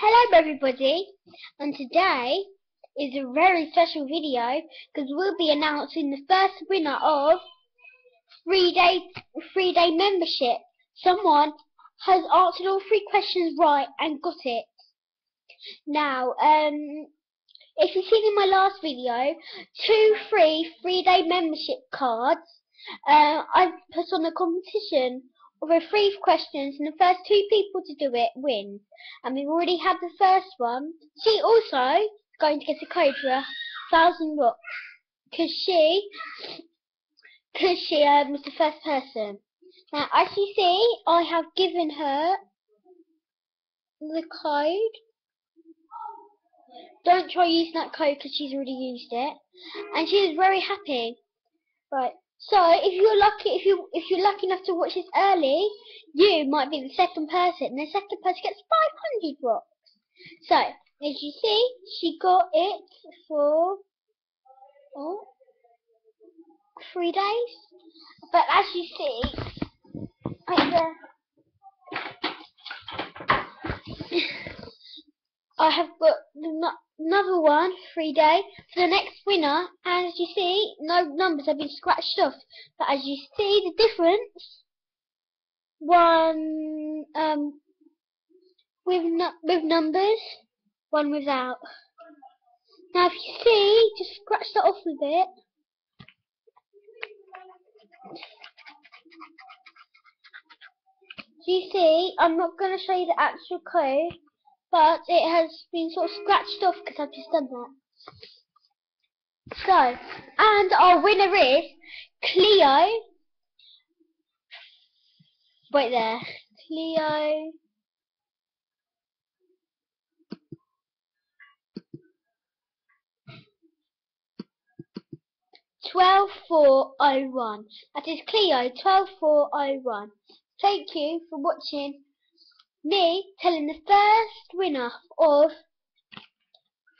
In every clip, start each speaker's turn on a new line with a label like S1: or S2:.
S1: Hello everybody, and today is a very special video because we'll be announcing the first winner of three day three day membership. Someone has answered all three questions right and got it. Now, um, if you've seen in my last video, two free three day membership cards, uh, I've put on a competition over three questions, and the first two people to do it win. And we've already had the first one. She also is going to get a code for a thousand rocks, cause she, cause she um, was the first person. Now, as you see, I have given her the code. Don't try using that code because she's already used it, and she is very happy. Right. So if you're lucky, if you if you're lucky enough to watch this early, you might be the second person, the second person gets 500 rocks. So as you see, she got it for oh, three days. But as you see, I, uh, I have got another one, free day, for the next winner. And as you see, no numbers have been scratched off. But as you see the difference, one um with nu with numbers, one without. Now if you see, just scratch that off a bit. Do you see, I'm not going to show you the actual code, but it has been sort of scratched off because I've just done that. So, and our winner is Cleo. Wait there. Cleo. Twelve four oh one. That is Cleo twelve four oh one. Thank you for watching me telling the first winner of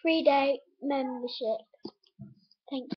S1: three day membership. Thank you.